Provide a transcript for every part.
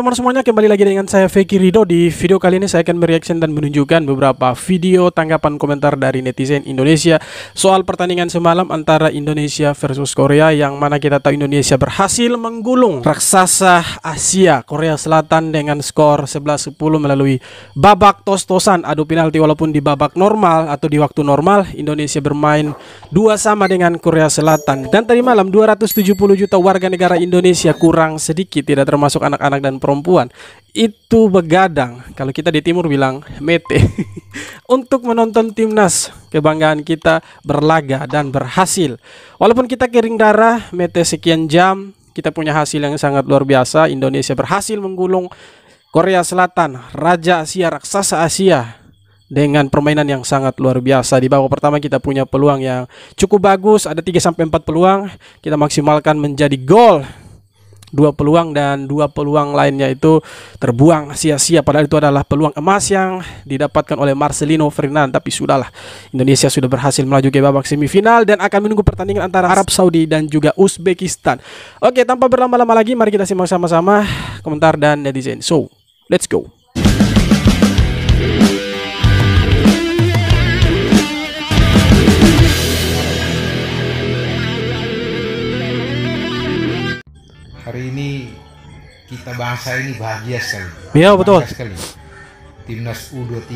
Teman-teman semuanya, kembali lagi dengan saya Feki Rido. Di video kali ini saya akan mereaction dan menunjukkan beberapa video tanggapan komentar dari netizen Indonesia soal pertandingan semalam antara Indonesia versus Korea yang mana kita tahu Indonesia berhasil menggulung raksasa Asia Korea Selatan dengan skor 11-10 melalui babak tos-tosan adu penalti walaupun di babak normal atau di waktu normal Indonesia bermain dua sama dengan Korea Selatan dan tadi malam 270 juta warga negara Indonesia kurang sedikit tidak termasuk anak-anak dan perempuan. Itu begadang. Kalau kita di timur bilang mete. Untuk menonton timnas kebanggaan kita berlaga dan berhasil. Walaupun kita kering darah mete sekian jam kita punya hasil yang sangat luar biasa. Indonesia berhasil menggulung Korea Selatan Raja Asia Raksasa Asia dengan permainan yang sangat luar biasa. Di babak pertama kita punya peluang yang cukup bagus, ada 3 sampai 4 peluang. Kita maksimalkan menjadi gol dua peluang dan dua peluang lainnya itu terbuang sia-sia padahal itu adalah peluang emas yang didapatkan oleh Marcelino Ferdinand tapi sudahlah Indonesia sudah berhasil melaju ke babak semifinal dan akan menunggu pertandingan antara Arab Saudi dan juga Uzbekistan. Oke, tanpa berlama-lama lagi mari kita simak sama-sama komentar dan netizen. So, let's go. Hari ini kita bangsa ini bahagia sekali. Iya betul. Sekali. Timnas U23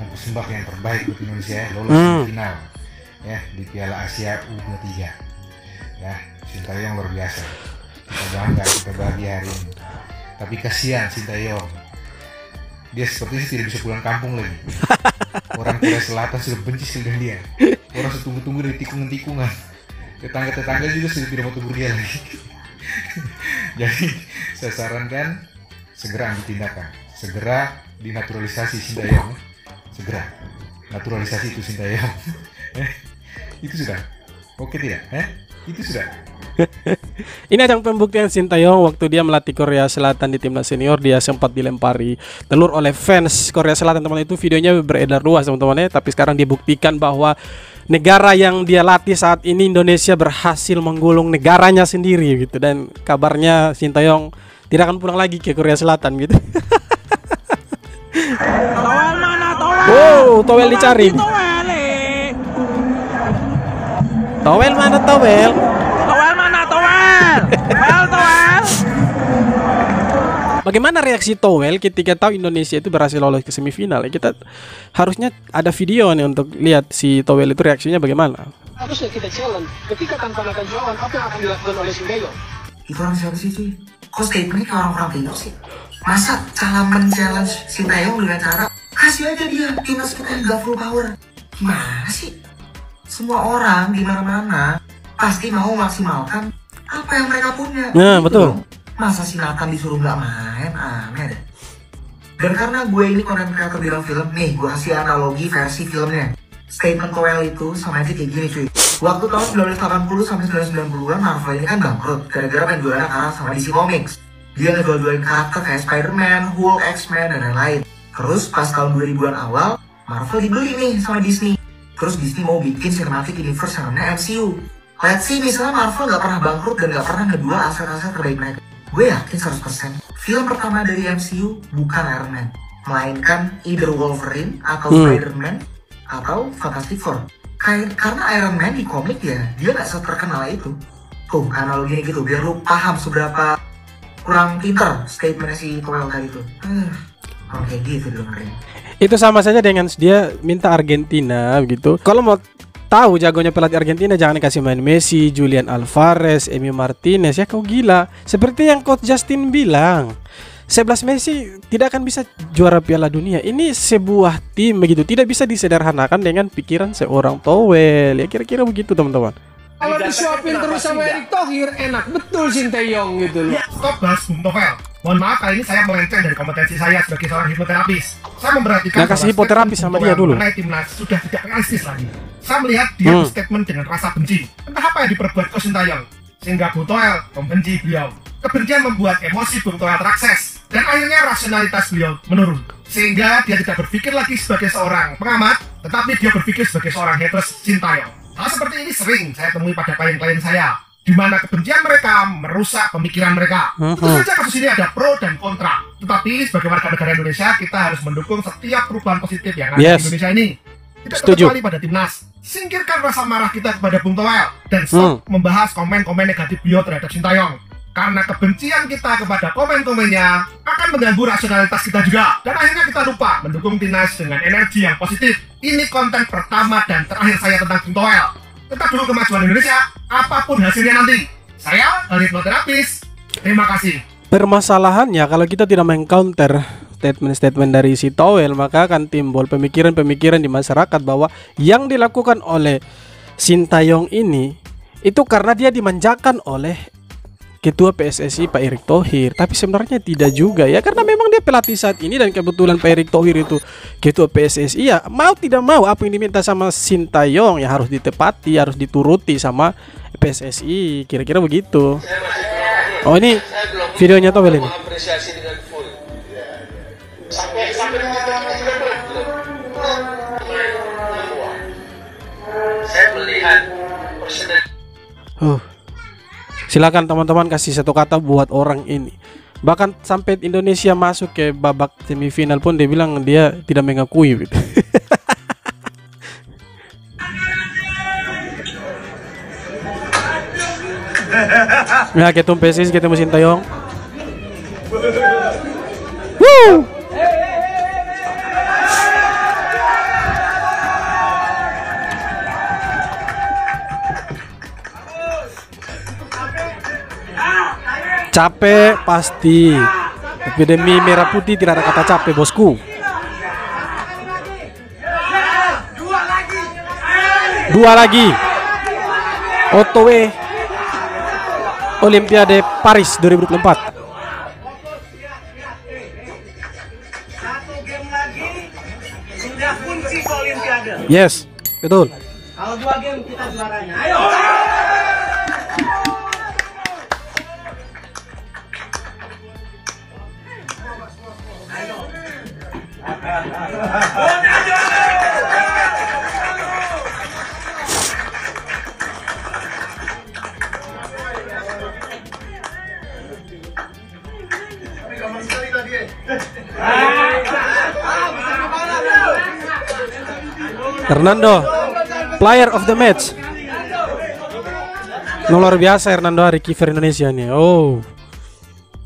mempersembahkan yang terbaik buat Indonesia ya, lolos Hmm. final ya di Piala Asia U23. Ya, Sintayong luar biasa. Kita bangga, kita bahagia hari ini. Tapi kasihan Sintayong. Dia sepertinya tidak bisa pulang kampung lagi. Orang Korea Selatan sudah benci dengan dia. Orang sudah tunggu-tunggu dari tikungan-tikungan. Tetangga-tetangga juga sudah tidak mau tunggu dia lagi. Jadi saya sarankan segera ambil tindakan, segera dinaturalisasi Sintayong, segera. Naturalisasi itu Sintayong. Itu sudah, oke tidak? Eh, itu sudah. Ini ajang pembuktian Sintayong waktu dia melatih Korea Selatan di timnas senior. Dia sempat dilempari telur oleh fans Korea Selatan. Teman itu videonya beredar luas teman-teman ya. Tapi sekarang dibuktikan bahwa negara yang dia latih saat ini Indonesia berhasil menggulung negaranya sendiri gitu dan kabarnya Sintayong tidak akan pulang lagi ke Korea Selatan gitu. Towel mana towel? Wow, towel dicari. Towel, mana towel? Towel towel. Bagaimana reaksi Towel ketika tahu Indonesia itu berhasil lolos ke semifinal? Kita harusnya ada video nih untuk lihat si Towel itu reaksinya bagaimana. harusnya kita challenge ketika tanpa akan jalan apa yang akan dilakukan oleh Sinteyong itu orang siapa sih cuy? Kok statementnya kayak orang-orang timur sih? Masa cara men-challenge Sintayong dengan cara kasih aja dia timnas kita yang gak full power? Gimana sih? Semua orang di mana-mana pasti mau maksimalkan apa yang mereka punya. Nah, Gitu betul. Masa si Nathan disuruh nggak main? Aneh deh. Dan karena gue ini konten creator bilang film, nih gue kasih analogi versi filmnya. Statement Coel itu sama aja kayak gini cuy. Waktu tahun 1980 sampai 1990-an Marvel ini kan bangkrut gara-gara penjualan karakter sama DC Comics. Dia ngejual-jualin karakter kayak Spider-Man, Hulk, X-Men, dan lain-lain. Terus pas tahun 2000-an awal, Marvel dibeli nih sama Disney. Terus Disney mau bikin cinematic universe yang namanya MCU. Let's see misalnya Marvel nggak pernah bangkrut dan nggak pernah ngejual aset-aset terbaik mereka. Gue yakin 100% film pertama dari MCU bukan Iron Man. Melainkan either Wolverine atau Hmm. Spider-Man atau Fantastic Four. Kayak, karena Iron Man di komik ya, dia nggak seterkenal itu. Tuh, analoginya gitu, biar lu paham seberapa kurang pinter statementnya si Toel tadi tuh. Hmm, kayak gitu dengerin. Itu sama saja dengan dia minta Argentina gitu. Kalau mau tahu jagonya pelatih Argentina jangan kasih main Messi, Julian Alvarez, Emi Martinez ya kau gila. Seperti yang coach Justin bilang. 11 Messi tidak akan bisa juara Piala Dunia. Ini sebuah tim begitu, tidak bisa disederhanakan dengan pikiran seorang Towel. Ya kira-kira begitu teman-teman. kalau disuapin terus sama Erick Thohir enak betul Sinteyong gitu loh Stop bahas Bung Novel. Mohon maaf kali ini saya melenceng dari kompetensi saya sebagai seorang hipnoterapis. Saya memperhatikan Nah, kasih statement sama dia dulu. mengenai timnas sudah tidak realistis lagi. Saya melihat dia Hmm. statement dengan rasa benci. Entah apa yang diperbuat Coach Sintayong sehingga Bung Toel membenci beliau. Kebencian membuat emosi Bung Toel terakses dan akhirnya rasionalitas beliau menurun. Sehingga dia tidak berpikir lagi sebagai seorang pengamat, tetapi dia berpikir sebagai seorang haters Sintayong. Hal seperti ini sering saya temui pada klien-klien saya. di mana kebencian mereka merusak pemikiran mereka. Mhm. Tentu saja kasus ini ada pro dan kontra. Tetapi sebagai warga negara Indonesia, kita harus mendukung setiap perubahan positif yang ada Yes. di Indonesia ini. Tidak Setuju. terkecuali pada timnas. Singkirkan rasa marah kita kepada Bung Toel dan stop membahas komen-komen negatif beliau terhadap Sintayong. Karena kebencian kita kepada komen-komennya akan mengganggu rasionalitas kita juga. Dan akhirnya kita lupa mendukung timnas dengan energi yang positif. Ini konten pertama dan terakhir saya tentang Bung Toel. Tetap dulu kemajuan Indonesia, apa pun hasilnya nanti. Saya, Halid Terapis. Terima kasih. Permasalahannya kalau kita tidak mengcounter statement-statement dari si Towel maka akan timbul pemikiran-pemikiran di masyarakat bahwa yang dilakukan oleh Sintayong ini itu karena dia dimanjakan oleh Ketua PSSI Pak Erick Thohir. Tapi sebenarnya tidak juga ya Karena memang dia pelatih saat ini Dan kebetulan Pak Erick Thohir itu Ketua PSSI ya. Mau tidak mau Apa yang diminta sama Sintayong Ya harus ditepati Harus dituruti sama PSSI Kira-kira begitu. Oh ini videonya Towel ini. Sampai sampai? Saya melihat Uh. Silakan teman-teman kasih satu kata buat orang ini. Bahkan sampai Indonesia masuk ke babak semifinal pun dia bilang dia tidak mengakui gitu. ya ketemu PSIS ketemu Sintayong. Woo! Capek pasti. Tapi demi merah putih tidak ada kata capek bosku. Dua lagi. Otowe Olimpiade Paris 2024. Satu game lagi sudah kunci ke Olimpiade. Yes, betul. Kalau dua game kita juaranya. Ayo. Hernando, player of the match. Luar biasa Hernando hari kiper Indonesia nih. Oh,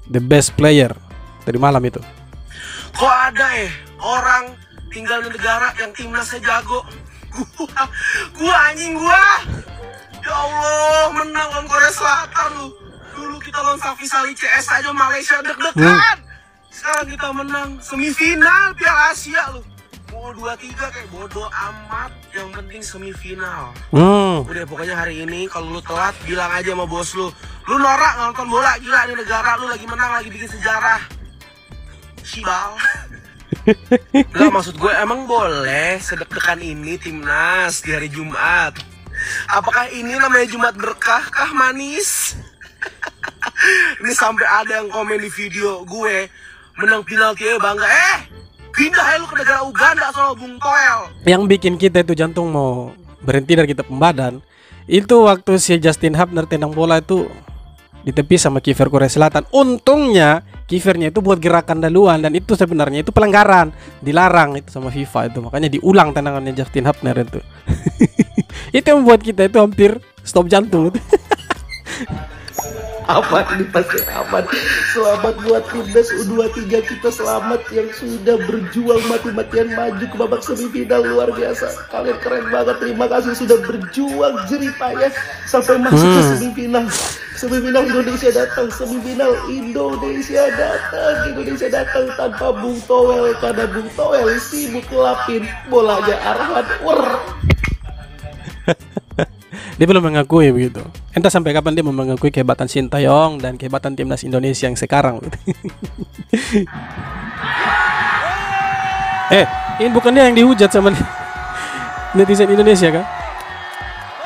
the best player dari malam itu. Kok ada eh orang tinggal di negara yang timnasnya jago? Gua, gua anjing gua. Ya Allah, menang lawan Korea Selatan lu. Dulu kita lawan Safisali CS aja Malaysia deg-degan. Sekarang kita menang semifinal Piala Asia lu. Mau 2-3 kayak bodoh amat. Yang penting semifinal. Hmm, Udah pokoknya hari ini kalau lu telat bilang aja sama bos lu. Lu norak nonton bola gila di negara lu lagi menang lagi bikin sejarah. Sibal. Gak maksud gue emang boleh sedek-dekan ini timnas di hari Jumat. Apakah ini namanya Jumat berkah kah manis? ini sampai ada yang komen di video gue menang penalti ya bangga eh pindah ya lu ke negara Uganda sama Bung Toel. yang bikin kita itu jantung mau berhenti dari kita pembadan itu waktu si Justin Hubner tendang bola itu di tepi sama kiper Korea Selatan. Untungnya kipernya itu buat gerakan duluan dan itu sebenarnya itu pelanggaran, dilarang itu sama FIFA itu. Makanya diulang tendangannya Justin Hubner itu. itu membuat kita itu hampir stop jantung. aman ini pasti aman. Selamat buat timnas U23 kita selamat yang sudah berjuang mati-matian maju ke babak semifinal luar biasa. Kalian keren banget terima kasih sudah berjuang jerih payah sampai masuk ke semifinal. Semifinal Indonesia datang semifinal Indonesia datang Indonesia datang tanpa Bung Toel karena Bung Toel sibuk lapin bolanya arahan wer dia belum mengakui begitu. Entah sampai kapan dia mengakui kehebatan Sintayong dan kehebatan timnas Indonesia yang sekarang. eh, ini bukannya yang dihujat sama netizen Indonesia kan?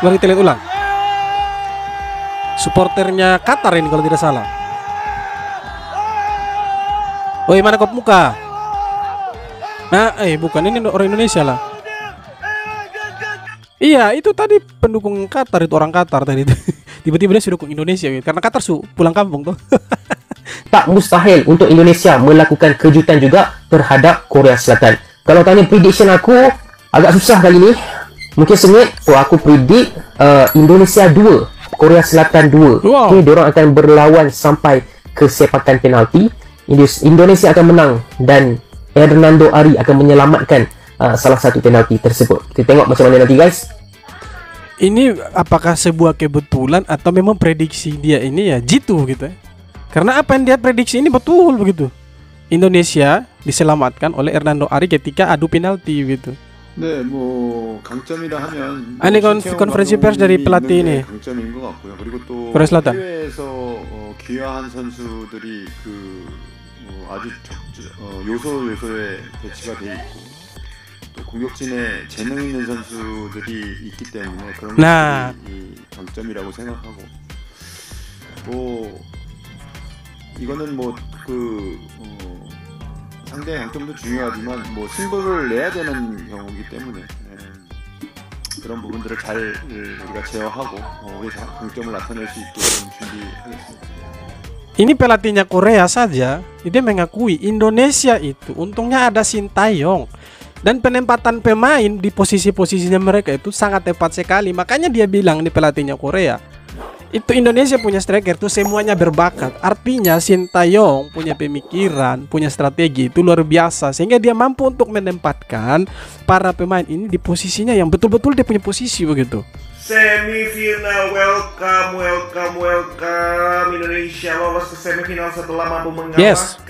Mari kita lihat ulang. Supporternya Qatar ini kalau tidak salah. Woi mana kot muka? Nah, eh bukan ini orang Indonesia lah. Iya, itu tadi pendukung Qatar itu orang Qatar tadi itu. tiba-tiba dia sudah dukung Indonesia gitu. Karena Qatar su pulang kampung tuh. tak mustahil untuk Indonesia melakukan kejutan juga terhadap Korea Selatan. Kalau tanya prediction aku agak susah kali ni. Mungkin sengit. Oh, aku predict uh, Indonesia 2, Korea Selatan 2. Wow. Okay, diorang akan berlawan sampai ke sepakan penalti. Indonesia akan menang dan Hernando Ari akan menyelamatkan uh, salah satu penalti tersebut. Kita tengok macam mana nanti guys. ini apakah sebuah kebetulan atau memang prediksi dia ini ya jitu gitu ya? Karena apa yang dia prediksi ini betul begitu. Indonesia diselamatkan oleh Hernando Ari ketika adu penalti gitu. 네, 뭐 강점이라 하면 아니, 건- 신태용 konferensi pers dari 감독이 pelatih 있는 게 ini. 강점인 것 같고요. 그리고 또 Korea Selatan. 해외에서 어, 귀화한 선수들이 그 어, 아주 적, 어, 요소 요소에 배치가 돼 있고 또 공격진에 재능 있는 선수들이 있기 때문에 그런 나. 것들이 이 강점이라고 생각하고 뭐 이거는 뭐그 어, 상대의 강점도 중요하지만 뭐 승부를 내야 되는 경우이기 때문에 예, 그런 부분들을 잘 우리가 제어하고 어, 우리 강점을 나타낼 수 있게끔 준비하겠습니다. Ini pelatihnya Korea saja, dia mengakui Indonesia itu untungnya ada Sintayong dan penempatan pemain di posisi-posisinya mereka itu sangat tepat sekali. Makanya dia bilang di pelatihnya Korea, itu Indonesia punya striker itu semuanya berbakat. Artinya Sintayong punya pemikiran, punya strategi itu luar biasa sehingga dia mampu untuk menempatkan para pemain ini di posisinya yang betul-betul dia punya posisi begitu. Semifinal, welcome, welcome, welcome Indonesia lolos ke semifinal setelah mampu Yes.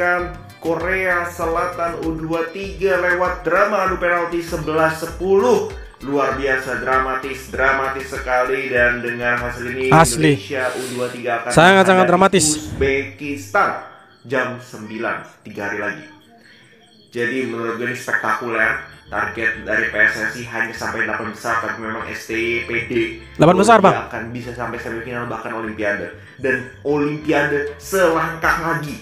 Korea Selatan U23 lewat drama adu penalti 11-10 Luar biasa dramatis, dramatis sekali dan dengan hasil ini Asli. Indonesia U23 akan Sangat-sangat menghadapi dramatis. Uzbekistan jam 9, 3 hari lagi jadi menurut gue ini spektakuler target dari PSSI hanya sampai 8 besar tapi memang STY PD 8 besar, Bang. akan bisa sampai semifinal bahkan olimpiade dan olimpiade selangkah lagi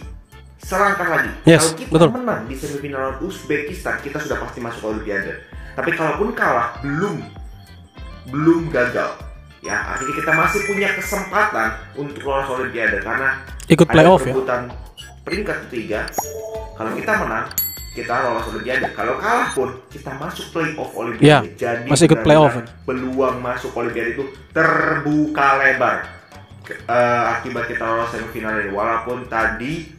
selangkah lagi. Yes, kalau kita betul. menang di semifinal Uzbekistan kita sudah pasti masuk olimpiade. Tapi kalaupun kalah belum. Belum gagal. Ya artinya kita masih punya kesempatan untuk lolos olimpiade karena Ikut playoff ya. peringkat ketiga. Kalau kita menang kita lolos olimpiade. Kalau kalah pun kita masuk playoff olimpiade. Iya, jadi masih ikut playoff. peluang masuk olimpiade itu terbuka lebar. Eh, akibat kita lolos semifinal ini walaupun tadi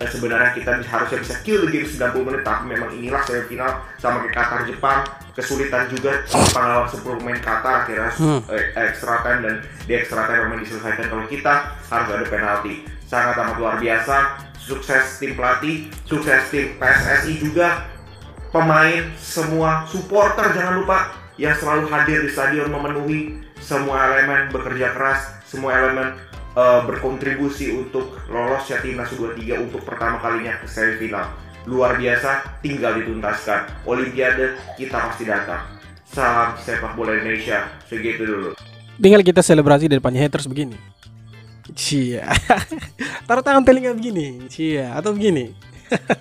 eh, sebenarnya kita harusnya bisa kill di game 90 menit tapi memang inilah semifinal sama kayak Qatar Jepang. Kesulitan juga lawan 10 pemain Qatar akhirnya Hmm. eh, extra time dan di extra time memang diselesaikan kalau kita harus ada penalti. Sangat amat luar biasa. Sukses tim pelatih sukses tim PSSI juga. Pemain semua supporter jangan lupa yang selalu hadir di stadion memenuhi semua elemen bekerja keras semua elemen eh, berkontribusi untuk lolosnya timnas U23 untuk pertama kalinya ke semifinal luar biasa tinggal dituntaskan olimpiade kita pasti datang salam sepak bola Indonesia segitu dulu Tinggal kita selebrasi di depannya haters begini. Cia. Taruh tangan telinga begini. Cia. Atau begini.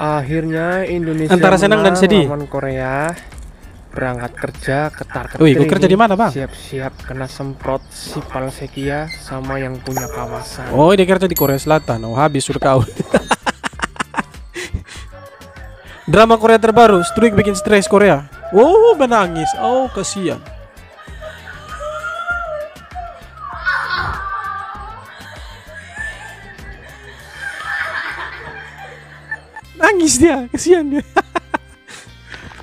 Akhirnya Indonesia Antara senang dan sedih. lawan Korea. Berangkat kerja ketar Wih, gua kerja di mana, Bang? Siap-siap kena semprot si Palsekia sama yang punya kawasan. Oh, dia kerja di Korea Selatan. Oh, habis sudah kau. Drama Korea terbaru, Streak bikin stres Korea. Oh, menangis. Oh, kasihan. Nangis dia, kasihan dia.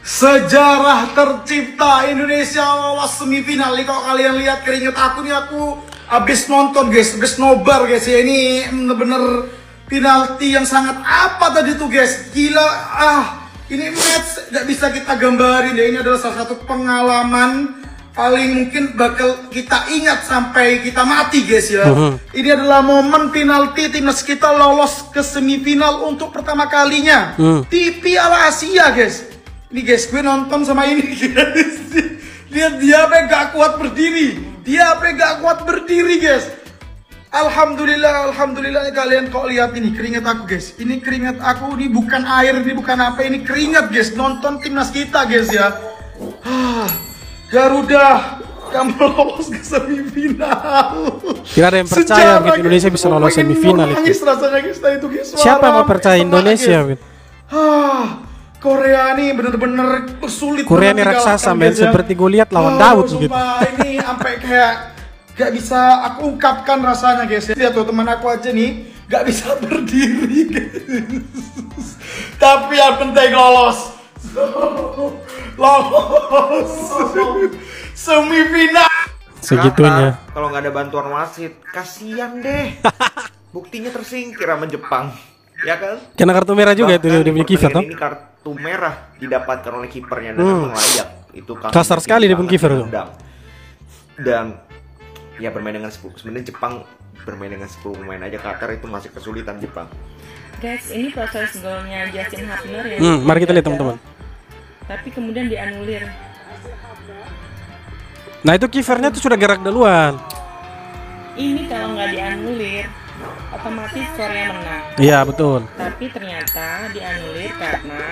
Sejarah tercipta Indonesia lolos semifinal. Nih kalau kalian lihat keringet aku nih aku habis nonton guys, habis nobar guys ya. Ini bener-bener penalti yang sangat apa tadi tuh guys? Gila. Ah ini match nggak bisa kita gambarin ya ini adalah salah satu pengalaman paling mungkin bakal kita ingat sampai kita mati guys ya. Mhm. ini adalah momen penalti timnas kita lolos ke semifinal untuk pertama kalinya Hmm. di Piala Asia guys ini guys gue nonton sama ini guys. Lihat dia apa gak kuat berdiri. Dia apa gak kuat berdiri guys. Alhamdulillah, Alhamdulillah. Kalian kok lihat ini? Keringat aku guys. Ini keringat aku, ini bukan air, ini bukan apa. Ini keringat guys, nonton timnas kita guys ya. Ah, Garuda kamu lolos ke semifinal. Tidak ada yang percaya gitu Indonesia bisa lolos semifinal itu. Nangis rasanya guys itu guys. Siapa yang mau percaya Indonesia? gitu? Korea nih bener-bener sulit Korea ini raksasa men seperti gue lihat lawan Oh, Daud gitu. ini sampai kayak gak bisa aku ungkapkan rasanya guys. Lihat tuh teman aku aja nih gak bisa berdiri guys. Tapi yang penting lolos. lolos. Semifinal. Segitunya. Kalau nggak ada bantuan wasit, kasihan deh. Buktinya tersingkir sama Jepang. Ya kan? Kena kartu merah juga itu Bahkan dia di punya tuh. Ini kartu merah didapatkan oleh kipernya dan Hmm. layak. Itu Kasar sekali dia pun kiper tuh. Dan ya bermain dengan 10 sebenarnya Jepang bermain dengan 10 pemain aja Qatar itu masih kesulitan Jepang. Guys, ini proses golnya Justin Hapner ya. Hmm, mari kita lihat teman-teman. Tapi kemudian dianulir. Nah itu kipernya tuh sudah gerak duluan. Ini kalau nggak dianulir, otomatis Korea menang. Iya betul. Tapi ternyata dianulir karena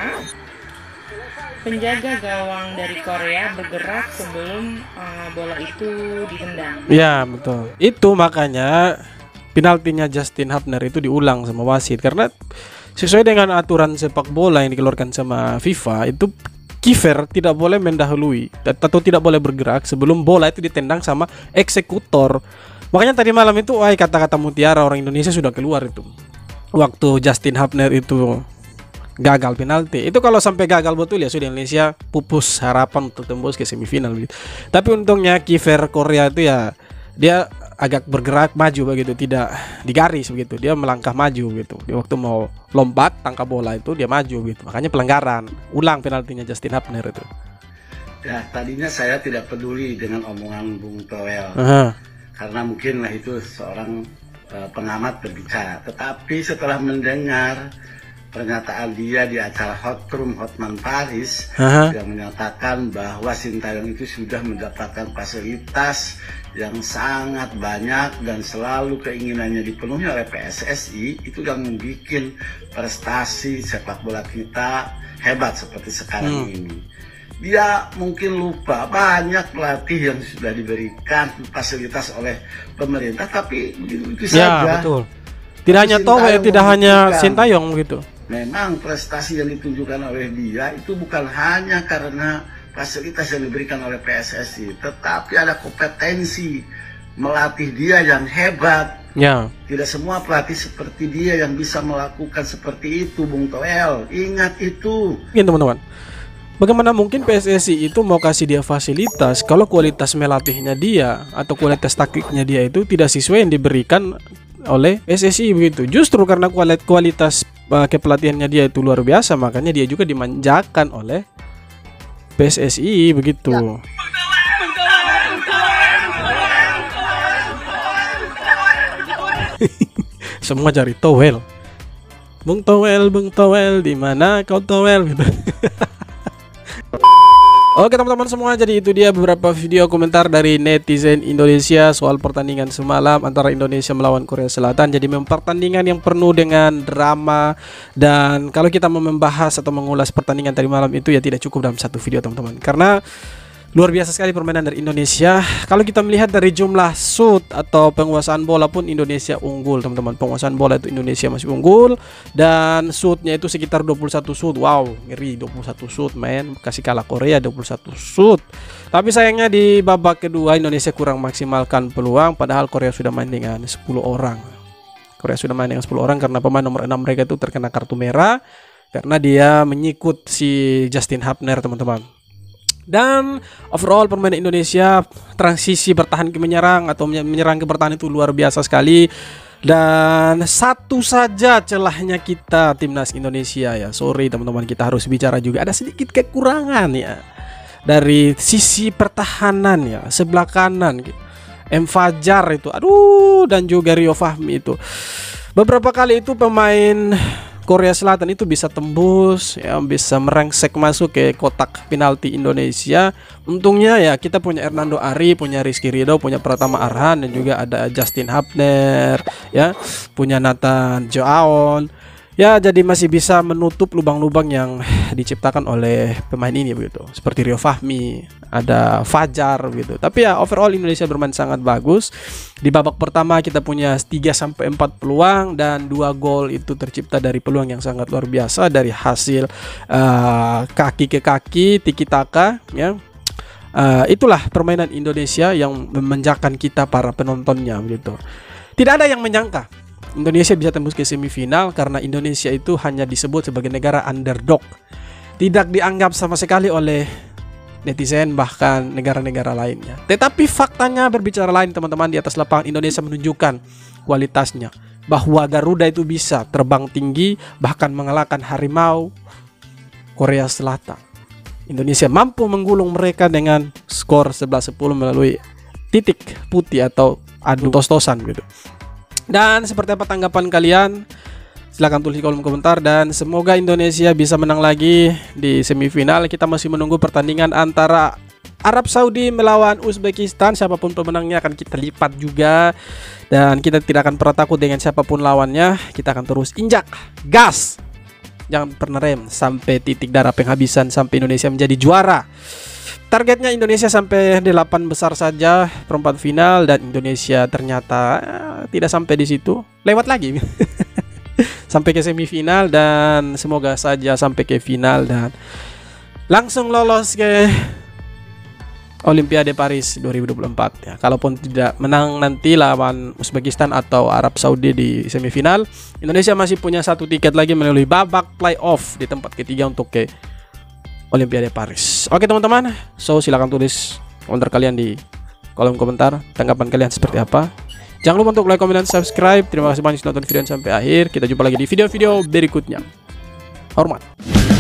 penjaga gawang dari Korea bergerak sebelum uh, bola itu ditendang. Iya betul. Itu makanya penaltinya Justin Hapner itu diulang sama wasit karena sesuai dengan aturan sepak bola yang dikeluarkan sama FIFA itu kiper tidak boleh mendahului atau tidak boleh bergerak sebelum bola itu ditendang sama eksekutor. Makanya tadi malam itu wah kata-kata mutiara orang Indonesia sudah keluar itu. Waktu Justin Hapner itu gagal penalti. Itu kalau sampai gagal betul ya sudah Indonesia pupus harapan untuk tembus ke semifinal gitu. Tapi untungnya kiper Korea itu ya dia agak bergerak maju begitu, tidak di garis begitu. Dia melangkah maju gitu. Di waktu mau lompat tangkap bola itu dia maju gitu. Makanya pelanggaran. Ulang penaltinya Justin Hapner itu. Ya, tadinya saya tidak peduli dengan omongan Bung Toel. Aha. Karena mungkin lah itu seorang eh, pengamat berbicara. Tetapi setelah mendengar pernyataan dia di acara Hot Room Hotman Paris Aha. yang menyatakan bahwa Sintayong itu sudah mendapatkan fasilitas yang sangat banyak dan selalu keinginannya dipenuhi oleh PSSI itu yang membuat prestasi sepak bola kita hebat seperti sekarang Hmm. ini dia mungkin lupa banyak pelatih yang sudah diberikan fasilitas oleh pemerintah tapi begitu Ya, saja betul. Tidak hanya Towe, tidak hanya. Sintayong gitu. memang prestasi yang ditunjukkan oleh dia itu bukan hanya karena fasilitas yang diberikan oleh PSSI tetapi ada kompetensi melatih dia yang hebat Ya. tidak semua pelatih seperti dia yang bisa melakukan seperti itu Bung Toel ingat itu Gini teman-teman. Bagaimana mungkin PSSI itu mau kasih dia fasilitas kalau kualitas melatihnya dia atau kualitas taktiknya dia itu tidak sesuai yang diberikan oleh PSSI begitu. Justru karena kuali- kualitas uh, kepelatihannya dia itu luar biasa, makanya dia juga dimanjakan oleh PSSI begitu. Semua cari towel. Bung Towel, Bung Towel, di mana kau Towel gitu. Oke teman-teman semua jadi itu dia beberapa video komentar dari netizen Indonesia soal pertandingan semalam antara Indonesia melawan Korea Selatan. Jadi memang pertandingan yang penuh dengan drama Dan kalau kita mau membahas atau mengulas pertandingan tadi malam itu ya tidak cukup dalam satu video teman-teman. Karena luar biasa sekali permainan dari Indonesia. Kalau kita melihat dari jumlah shoot atau penguasaan bola pun Indonesia unggul teman-teman. Penguasaan bola itu Indonesia masih unggul. Dan shootnya itu sekitar 21 shoot. Wow ngeri 21 shoot men. Kasih kalah Korea 21 shoot. Tapi sayangnya di babak kedua Indonesia kurang maksimalkan peluang. Padahal Korea sudah main dengan 10 orang. Korea sudah main dengan 10 orang Karena pemain nomor 6 mereka itu terkena kartu merah. Karena dia menyikut si Justin Hapner teman-teman dan overall permainan Indonesia transisi bertahan ke menyerang atau menye- menyerang ke bertahan itu luar biasa sekali. Dan satu saja celahnya kita timnas Indonesia ya. Sorry teman-teman kita harus bicara juga ada sedikit kekurangan ya dari sisi pertahanan ya sebelah kanan gitu. M Fajar itu aduh dan juga Rio Fahmi itu beberapa kali itu pemain Korea Selatan itu bisa tembus ya bisa merengsek masuk ke kotak penalti Indonesia. Untungnya ya kita punya Hernando Ari punya Rizky Ridho punya Pratama Arhan dan juga ada Justin Hapner ya punya Nathan Joaon ya jadi masih bisa menutup lubang-lubang yang diciptakan oleh pemain ini begitu. Seperti Rio Fahmi ada Fajar gitu tapi ya overall Indonesia bermain sangat bagus. Di babak pertama kita punya 3 sampai 4 peluang dan dua gol itu tercipta dari peluang yang sangat luar biasa dari hasil uh, kaki ke kaki tiki taka ya. Uh, itulah permainan Indonesia yang memanjakan kita para penontonnya begitu. Tidak ada yang menyangka Indonesia bisa tembus ke semifinal karena Indonesia itu hanya disebut sebagai negara underdog. Tidak dianggap sama sekali oleh netizen bahkan negara-negara lainnya. Tetapi faktanya berbicara lain teman-teman di atas lapangan Indonesia menunjukkan kualitasnya bahwa Garuda itu bisa terbang tinggi bahkan mengalahkan harimau Korea Selatan. Indonesia mampu menggulung mereka dengan skor 11-10 melalui titik putih atau adu tos-tosan gitu. Dan seperti apa tanggapan kalian? Silahkan tulis di kolom komentar dan semoga Indonesia bisa menang lagi di semifinal. Kita masih menunggu pertandingan antara Arab Saudi melawan Uzbekistan. Siapa pun pemenangnya akan kita lipat juga dan kita tidak akan pernah takut dengan siapa pun lawannya. Kita akan terus injak gas. Jangan pernah rem sampai titik darah penghabisan sampai Indonesia menjadi juara. Targetnya Indonesia sampai 8 besar saja perempat final dan Indonesia ternyata eh, tidak sampai di situ. Lewat lagi. sampai ke semifinal dan semoga saja sampai ke final dan langsung lolos ke Olimpiade Paris 2024 ya. Kalaupun tidak menang nanti lawan Uzbekistan atau Arab Saudi di semifinal, Indonesia masih punya satu tiket lagi melalui babak playoff di tempat ketiga untuk ke Olimpiade Paris. Oke teman-teman, so silahkan tulis komentar kalian di kolom komentar tanggapan kalian seperti apa. Jangan lupa untuk like, comment, dan subscribe. Terima kasih banyak sudah nonton video sampai akhir. Kita jumpa lagi di video-video berikutnya. Hormat.